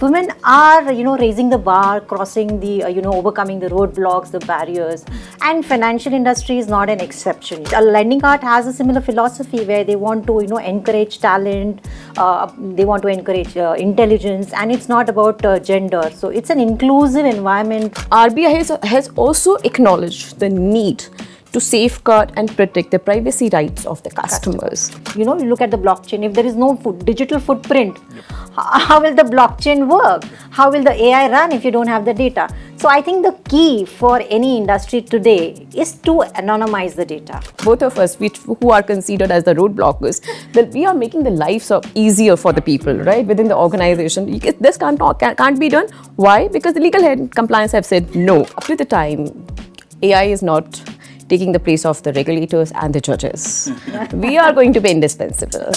Women are, you know, raising the bar, crossing the, uh, you know, overcoming the roadblocks, the barriers, and financial industry is not an exception. A Lendingkart has a similar philosophy where they want to, you know, encourage talent, uh, they want to encourage uh, intelligence, and it's not about uh, gender. So it's an inclusive environment. RBI has, has also acknowledged the need to safeguard and protect the privacy rights of the customers. You know, you look at the blockchain, if there is no foot, digital footprint, yep. How will the blockchain work? How will the AI run if you don't have the data? So I think the key for any industry today is to anonymize the data. Both of us, which, who are considered as the roadblockers, that we are making the lives of easier for the people, right, within the organization. This can't, can't be done. Why? Because the legal head compliance have said no. Up to the time, AI is not taking the place of the regulators and the judges. we are going to be indispensable.